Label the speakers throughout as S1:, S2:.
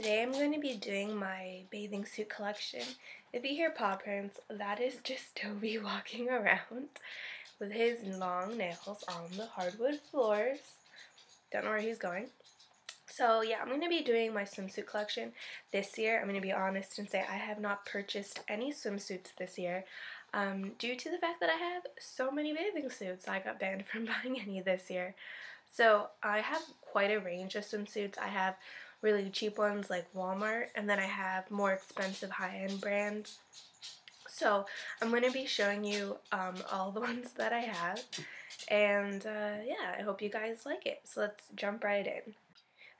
S1: Today I'm going to be doing my bathing suit collection. If you hear paw prints, that is just Toby walking around with his long nails on the hardwood floors. Don't know where he's going. So yeah, I'm going to be doing my swimsuit collection this year. I'm going to be honest and say I have not purchased any swimsuits this year um, due to the fact that I have so many bathing suits. I got banned from buying any this year. So I have quite a range of swimsuits. I have really cheap ones like Walmart, and then I have more expensive high-end brands. So I'm going to be showing you um, all the ones that I have, and uh, yeah, I hope you guys like it. So let's jump right in.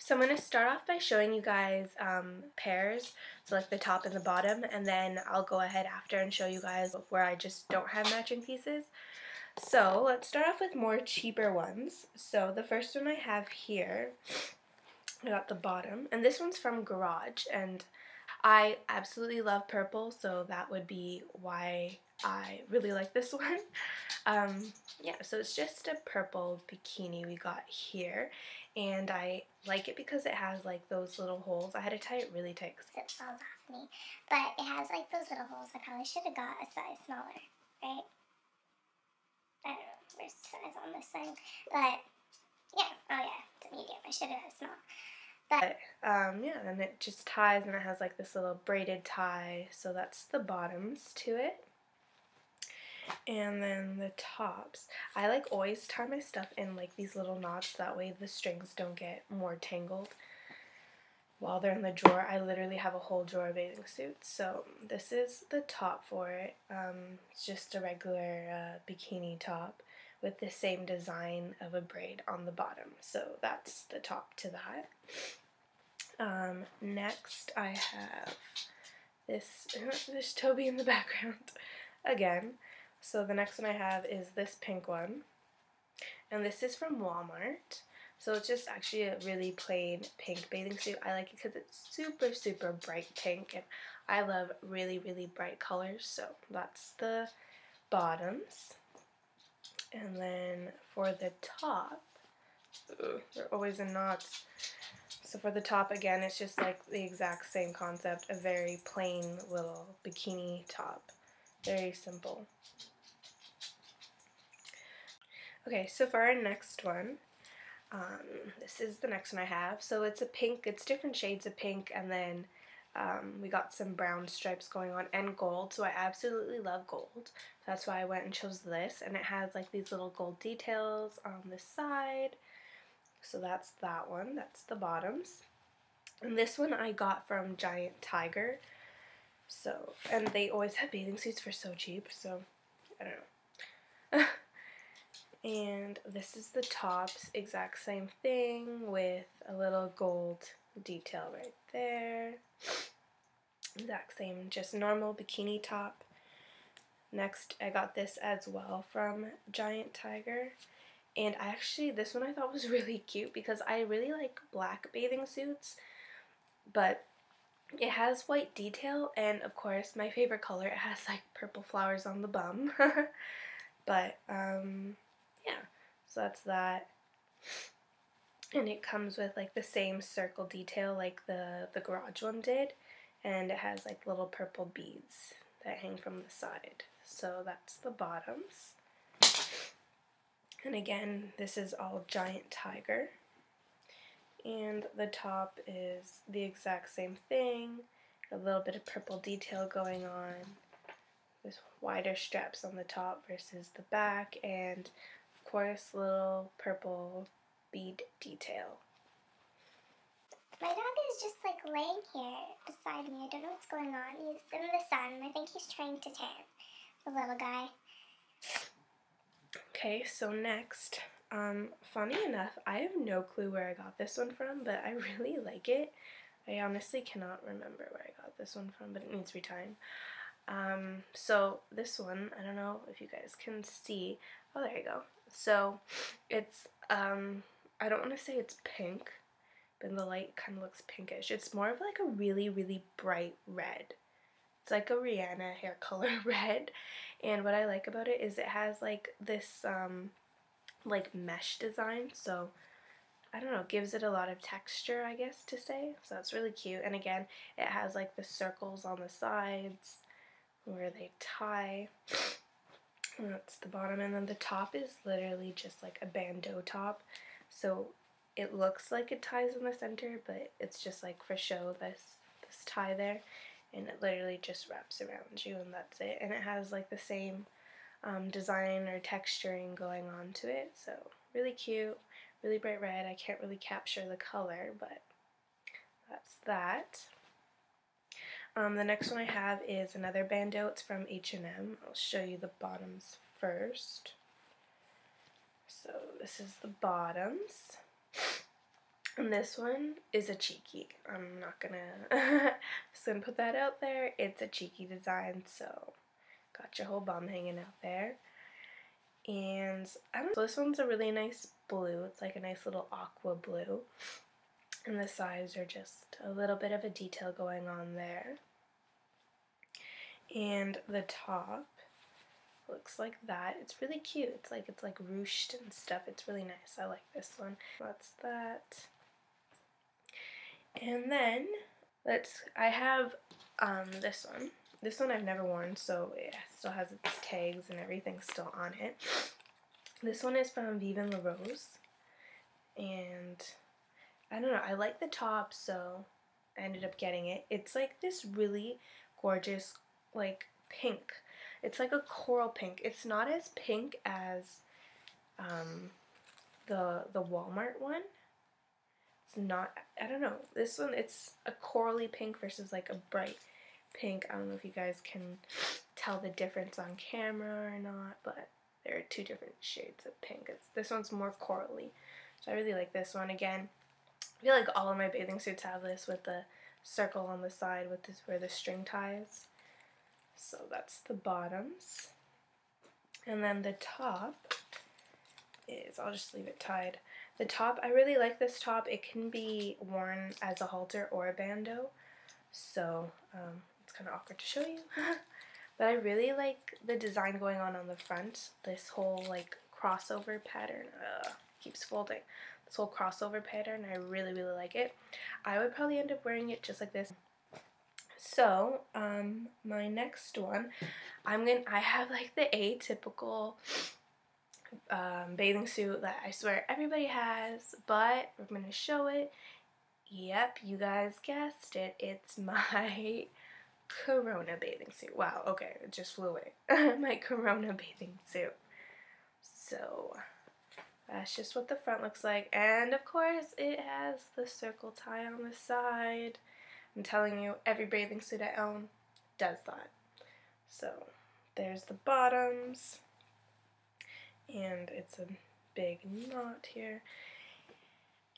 S1: So I'm going to start off by showing you guys um, pairs, so like the top and the bottom, and then I'll go ahead after and show you guys where I just don't have matching pieces. So let's start off with more cheaper ones. So the first one I have here Got the bottom. And this one's from Garage. And I absolutely love purple, so that would be why I really like this one. Um, yeah, so it's just a purple bikini we got here. And I like it because it has like those little holes. I had to tie it really tight.
S2: Cause it falls off me. But it has like those little holes. I probably should have got a size smaller, right? I don't know. There's size on this thing. But yeah, oh yeah, it's a medium. I should have small.
S1: But um, yeah, and it just ties and it has like this little braided tie. So that's the bottoms to it. And then the tops. I like always tie my stuff in like these little knots. That way the strings don't get more tangled while they're in the drawer. I literally have a whole drawer of bathing suits. So this is the top for it. Um, it's just a regular uh, bikini top with the same design of a braid on the bottom. So that's the top to that. Um, next I have this, there's Toby in the background again. So the next one I have is this pink one. And this is from Walmart. So it's just actually a really plain pink bathing suit. I like it because it's super, super bright pink. And I love really, really bright colors. So that's the bottoms. And then for the top, ugh, they're always in knots. So for the top, again, it's just like the exact same concept, a very plain little bikini top. Very simple. Okay, so for our next one, um, this is the next one I have. So it's a pink, it's different shades of pink, and then um, we got some brown stripes going on and gold, so I absolutely love gold. That's why I went and chose this, and it has like these little gold details on the side. So that's that one, that's the bottoms. And this one I got from Giant Tiger. So, and they always have bathing suits for so cheap, so I don't know. and this is the tops, exact same thing with a little gold detail right there. Exact same, just normal bikini top. Next, I got this as well from Giant Tiger. And I actually, this one I thought was really cute because I really like black bathing suits. But it has white detail and of course my favorite color, it has like purple flowers on the bum. but um, yeah, so that's that and it comes with like the same circle detail like the the garage one did. And it has like little purple beads that hang from the side. So that's the bottoms. And again this is all giant tiger. And the top is the exact same thing. A little bit of purple detail going on. There's wider straps on the top versus the back. And of course little purple bead detail.
S2: My dog is just like laying here beside me. I don't know what's going on. He's in the sun. I think he's trying to tan. The little guy.
S1: Okay, so next, um, funny enough, I have no clue where I got this one from, but I really like it. I honestly cannot remember where I got this one from, but it needs retying. Um, so this one, I don't know if you guys can see. Oh, there you go. So it's um, I don't want to say it's pink, but the light kind of looks pinkish. It's more of like a really, really bright red. It's like a Rihanna hair color red. And what I like about it is it has like this um, like mesh design. So I don't know, gives it a lot of texture, I guess to say. So that's really cute. And again, it has like the circles on the sides where they tie. And that's the bottom. And then the top is literally just like a bandeau top. So it looks like it ties in the center, but it's just like for show this this tie there. And it literally just wraps around you and that's it. And it has like the same um, design or texturing going on to it. So really cute really bright red. I can't really capture the color, but that's that. Um, the next one I have is another bandeau. It's from H&M. I'll show you the bottoms first. This is the bottoms. And this one is a cheeky. I'm not gonna, just gonna put that out there. It's a cheeky design, so got your whole bum hanging out there. And I don't so this one's a really nice blue. It's like a nice little aqua blue. And the sides are just a little bit of a detail going on there. And the top looks like that. It's really cute. It's like it's like ruched and stuff. It's really nice. I like this one. That's that. And then let's I have um this one. This one I've never worn, so it still has its tags and everything still on it. This one is from Vive La Rose. And I don't know, I like the top, so I ended up getting it. It's like this really gorgeous, like, pink. It's like a coral pink. It's not as pink as um, the the Walmart one. It's not, I don't know. This one, it's a corally pink versus like a bright pink. I don't know if you guys can tell the difference on camera or not, but there are two different shades of pink. It's, this one's more corally. So I really like this one. Again, I feel like all of my bathing suits have this with the circle on the side with this where the string ties. So that's the bottoms. And then the top is, I'll just leave it tied. The top, I really like this top. It can be worn as a halter or a bandeau. So um, it's kind of awkward to show you. but I really like the design going on on the front. This whole like crossover pattern. Ugh, keeps folding. This whole crossover pattern. I really, really like it. I would probably end up wearing it just like this. So, um, my next one, I'm gonna, I have like the atypical um, bathing suit that I swear everybody has, but we're gonna show it Yep, you guys guessed it. It's my Corona bathing suit. Wow, okay, it just flew away. my Corona bathing suit. So, that's just what the front looks like. And of course, it has the circle tie on the side. I'm telling you, every bathing suit I own does that. So, there's the bottoms. And it's a big knot here.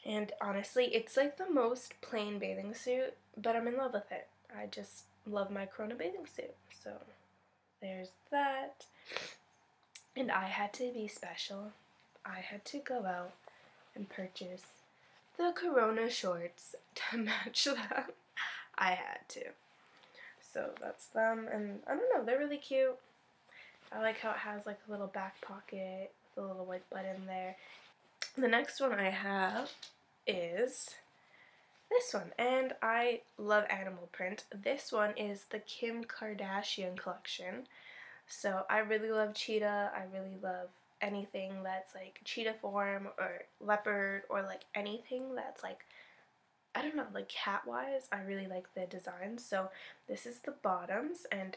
S1: And honestly, it's like the most plain bathing suit, but I'm in love with it. I just love my Corona bathing suit. So there's that. And I had to be special. I had to go out and purchase the Corona shorts to match them. I had to. So that's them. And I don't know, they're really cute. I like how it has like a little back pocket with a little white button there. The next one I have is this one, and I love animal print. This one is the Kim Kardashian collection. So I really love cheetah. I really love anything that's like cheetah form or leopard or like anything that's like I don't know, like cat wise, I really like the design. So this is the bottoms and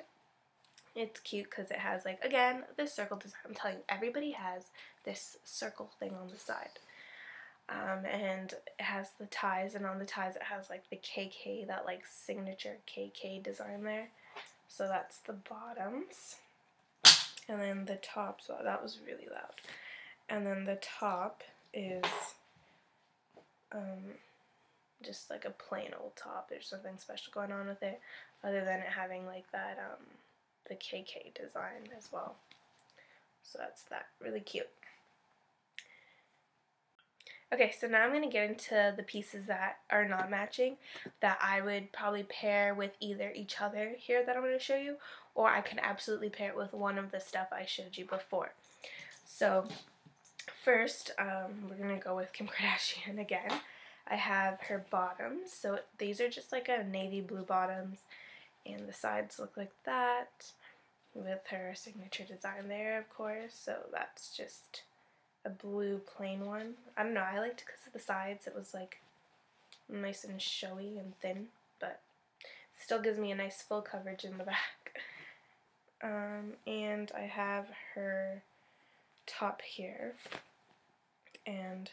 S1: it's cute because it has like again this circle design. I'm telling you, everybody has this circle thing on the side. Um, and it has the ties, and on the ties it has like the KK, that like signature KK design there. So that's the bottoms. And then the top, so that was really loud. And then the top is um, just like a plain old top. There's nothing special going on with it other than it having like that, um, the KK design as well. So that's that. Really cute. Okay, so now I'm going to get into the pieces that are not matching that I would probably pair with either each other here that I'm going to show you, or I can absolutely pair it with one of the stuff I showed you before. So, first, um, we're gonna go with Kim Kardashian again. I have her bottoms. So these are just like a navy blue bottoms, and the sides look like that with her signature design there, of course. So that's just a blue plain one. I don't know, I liked because of the sides. It was like nice and showy and thin, but still gives me a nice full coverage in the back. Um, and I have her top here, and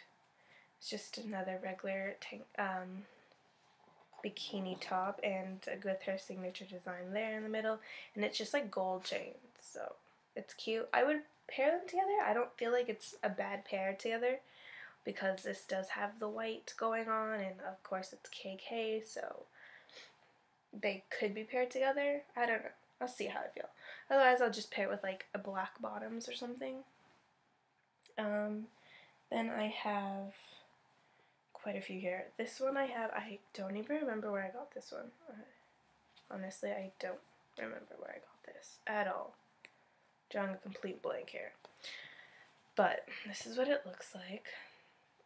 S1: it's just another regular tank, um, bikini top, and with her signature design there in the middle, and it's just like gold chains, so it's cute. I would pair them together. I don't feel like it's a bad pair together because this does have the white going on, and of course it's KK, so they could be paired together. I don't know. I'll see how I feel. Otherwise, I'll just pair it with like a black bottoms or something. Um, then I have quite a few here. This one I have, I don't even remember where I got this one. Uh, honestly, I don't remember where I got this at all. Drawing a complete blank here. But this is what it looks like.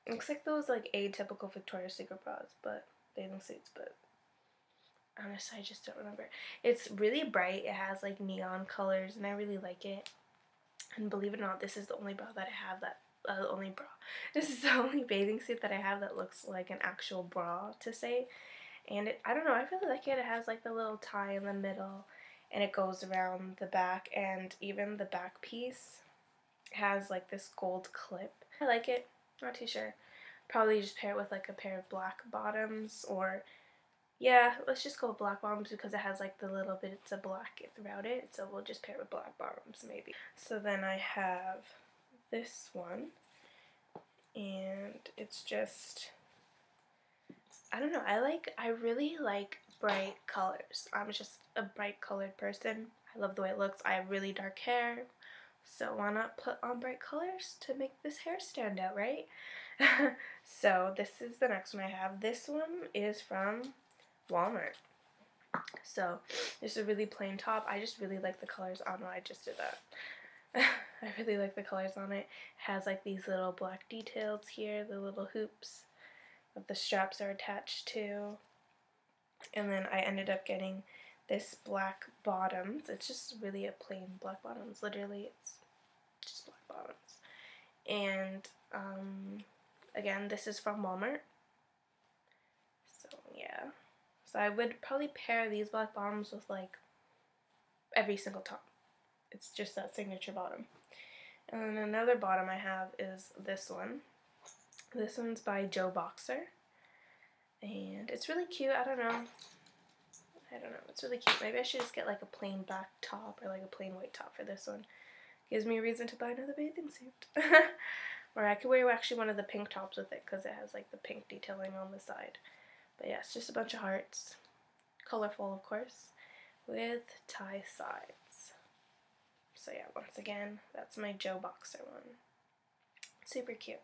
S1: It looks like those like atypical Victoria's Secret bras, but bathing suits, but honestly I just don't remember. It's really bright. It has like neon colors and I really like it. And believe it or not, this is the only bra that I have that uh, only bra. This is the only bathing suit that I have that looks like an actual bra to say. And it, I don't know, I really like it. It has like the little tie in the middle and it goes around the back and even the back piece has like this gold clip. I like it. Not too sure. Probably just pair it with like a pair of black bottoms or yeah, let's just go with black bottoms because it has like the little bits of black throughout it. So we'll just pair it with black bottoms maybe. So then I have this one and it's just I don't know. I like I really like bright colors. I'm just a bright colored person. I love the way it looks. I have really dark hair. So why not put on bright colors to make this hair stand out, right? so this is the next one I have. This one is from Walmart. So this is a really plain top. I just really like the colors. I don't know, I just did that. I really like the colors on it. it. Has like these little black details here, the little hoops that the straps are attached to. And then I ended up getting this black bottoms. It's just really a plain black bottoms. Literally, it's just black bottoms. And um, again, this is from Walmart. So yeah. So I would probably pair these black bottoms with like every single top. It's just that signature bottom. And then another bottom I have is this one. This one's by Joe Boxer. And it's really cute. I don't know. I don't know. It's really cute. Maybe I should just get like a plain black top or like a plain white top for this one. Gives me a reason to buy another bathing suit. or I could wear actually one of the pink tops with it because it has like the pink detailing on the side. But yeah, it's just a bunch of hearts. Colorful, of course, with tie sides. So yeah, once again, that's my Joe Boxer one. Super cute.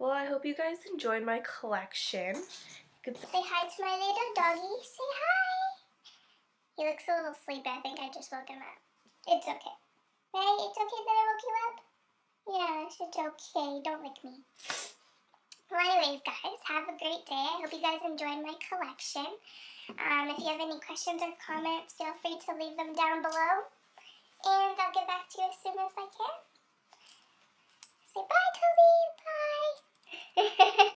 S1: Well, I hope you guys enjoyed my collection.
S2: Say hi to my little doggy. Say hi. He looks a little sleepy. I think I just woke him up. It's okay. Right? It's okay that I woke you up? Yeah, it's okay. Don't lick me. Well, anyways, guys, have a great day. I hope you guys enjoyed my collection. Um, if you have any questions or comments, feel free to leave them down below. And I'll get back to you as soon as I can. Say bye, Toby. Bye.